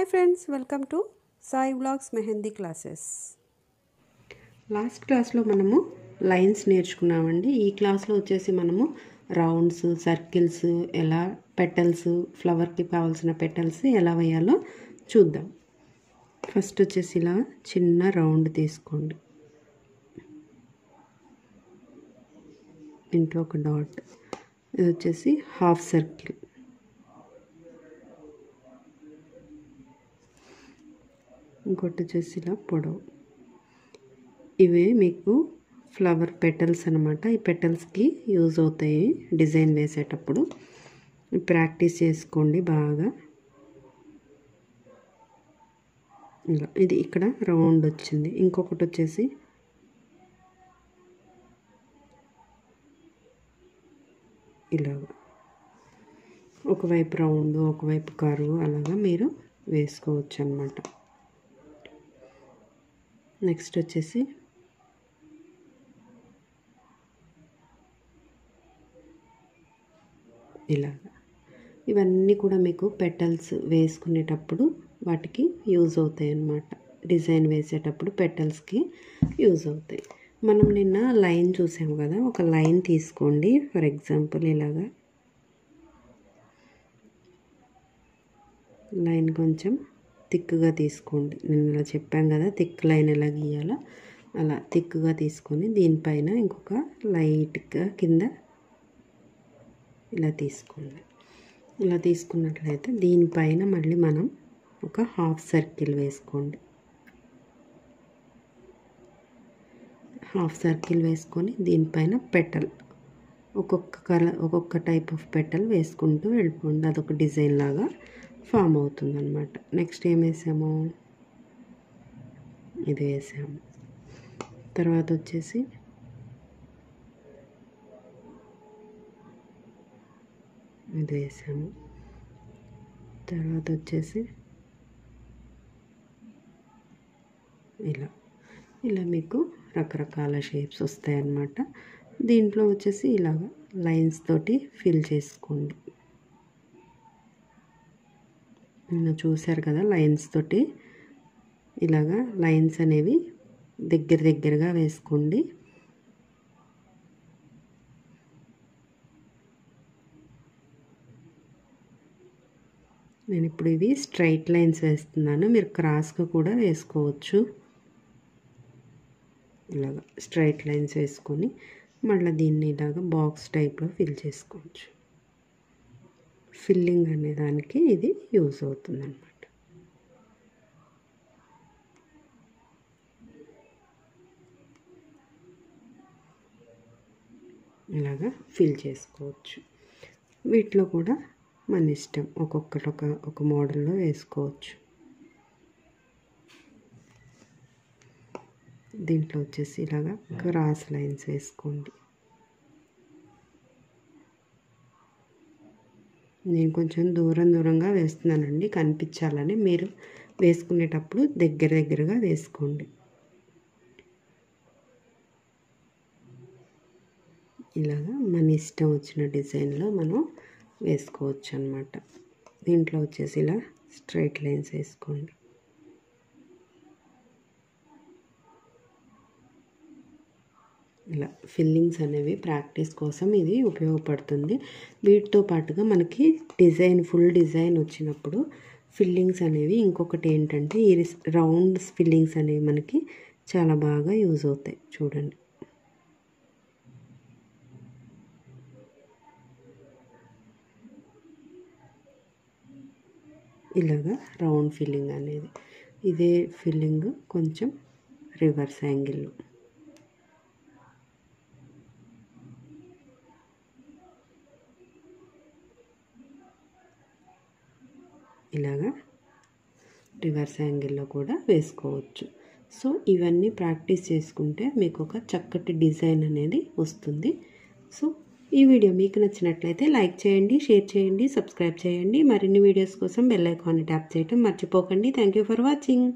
Hi friends welcome to Sai blogs mehndi classes last క్లాస్లో మనము lines నేర్చుకున్నామండి. ఈ క్లాస్లో వచ్చేసి మనము రౌండ్స్ సర్కిల్స్ ఎలా పెటల్స్ ఫ్లవర్కి కావాల్సిన పెటల్స్ ఎలా వేయాలో చూద్దాం. ఫస్ట్ వచ్చేసి ఇలా చిన్న రౌండ్ తీసుకోండి. ఇంట్లో ఒక డాట్ ఇది వచ్చేసి హాఫ్ సర్కిల్ ఇంకోటి వచ్చేసి ఇలా పొడవు. ఇవే మీకు ఫ్లవర్ పెటల్స్ అనమాట ఈ పెటల్స్కి యూజ్ అవుతాయి డిజైన్ వేసేటప్పుడు. ప్రాక్టీస్ చేసుకోండి బాగా. ఇలా ఇది ఇక్కడ రౌండ్ వచ్చింది. ఇంకొకటి వచ్చేసి ఇలాగ. ఒకవైపు రౌండ్ ఒకవైపు కరువు అలాగా మీరు వేసుకోవచ్చు అనమాట నెక్స్ట్ వచ్చేసి ఇలాగా. ఇవన్నీ కూడా మీకు పెటల్స్ వేసుకునేటప్పుడు వాటికి యూజ్ అవుతాయి అన్నమాట డిజైన్ వేసేటప్పుడు పెటల్స్కి యూజ్ అవుతాయి. మనం నిన్న లైన్ చూసాము కదా ఒక లైన్ తీసుకోండి. ఫర్ ఎగ్జాంపుల్ ఇలాగా. లైన్ కొంచెం థిక్గా తీసుకోండి. నేను ఇలా చెప్పాను కదా థిక్ లైన్ ఎలా గీయాలో అలా థిక్గా తీసుకొని దీనిపైన ఇంకొక లైట్గా కింద ఇలా తీసుకోండి. ఇలా తీసుకున్నట్లయితే దీనిపైన మళ్ళీ మనం ఒక హాఫ్ సర్కిల్ వేసుకోండి. హాఫ్ సర్కిల్ వేసుకొని దీనిపైన పెటల్ ఒక్కొక్క కలర్ ఒక్కొక్క టైప్ ఆఫ్ పెటల్ వేసుకుంటూ వెళ్ళిపోండి. అదొక డిజైన్ లాగా ఫామ్ అవుతుంది అనమాట నెక్స్ట్ ఏం వేసాము? ఇది వేసాము. తర్వాత వచ్చేసి ఇది వేసాము. తర్వాత వచ్చేసి ఇలా. ఇలా మీకు రకరకాల షేప్స్ వస్తాయన్నమాట. దీంట్లో వచ్చేసి ఇలాగ లైన్స్ తోటి ఫిల్ చేసుకోండి నిన్న చూశారు కదా లైన్స్ తోటి. ఇలాగా లైన్స్ అనేవి దగ్గర దగ్గరగా వేసుకోండి. నేను ఇప్పుడు ఇవి స్ట్రైట్ లైన్స్ వేస్తున్నాను. మీరు క్రాస్గా కూడా వేసుకోవచ్చు. ఇలాగ స్ట్రైట్ లైన్స్ వేసుకొని మళ్ళీ దీన్ని ఇలాగ బాక్స్ టైప్లో ఫిల్ చేసుకోవచ్చు. ఫిల్లింగ్ అనే దానికి ఇది యూజ్ అవుతుంది అన్నమాట ఇలాగా ఫిల్ చేసుకోవచ్చు. వీటిలో కూడా మన ఇష్టం ఒక్కొక్కటి ఒక ఒక మోడల్లో వేసుకోవచ్చు. దీంట్లో వచ్చేసి ఇలాగా క్రాస్ లైన్స్ వేసుకోండి. నేను కొంచెం దూరం దూరంగా వేస్తున్నానండి. కనిపించాలని మీరు వేసుకునేటప్పుడు దగ్గర దగ్గరగా వేసుకోండి. ఇలాగా మన ఇష్టం వచ్చిన డిజైన్లో మనం వేసుకోవచ్చు అనమాట దీంట్లో వచ్చేసి ఇలా స్ట్రైట్ లైన్స్ వేసుకోండి. ఇలా ఫిల్లింగ్స్ అనేవి ప్రాక్టీస్ కోసం ఇది ఉపయోగపడుతుంది. వీటితో పాటుగా మనకి డిజైన్ ఫుల్ డిజైన్ వచ్చినప్పుడు ఫిల్లింగ్స్ అనేవి ఇంకొకటి ఏంటంటే ఈ రౌండ్ ఫిల్లింగ్స్ అనేవి మనకి చాలా బాగా యూజ్ అవుతాయి. చూడండి. ఇలాగా రౌండ్ ఫిల్లింగ్ అనేది. ఇదే ఫిల్లింగ్ కొంచెం రివర్స్ యాంగిల్లో. ఇలాగా రివర్స్ యాంగిల్లో కూడా వేసుకోవచ్చు. సో ఇవన్నీ ప్రాక్టీస్ చేసుకుంటే మీకు ఒక చక్కటి డిజైన్ అనేది వస్తుంది. సో ఈ వీడియో మీకు నచ్చినట్లయితే లైక్ చేయండి షేర్ చేయండి సబ్స్క్రైబ్ చేయండి. మరిన్ని వీడియోస్ కోసం బెల్ ఐకాన్ని ట్యాప్ చేయడం మర్చిపోకండి. Thank you for watching.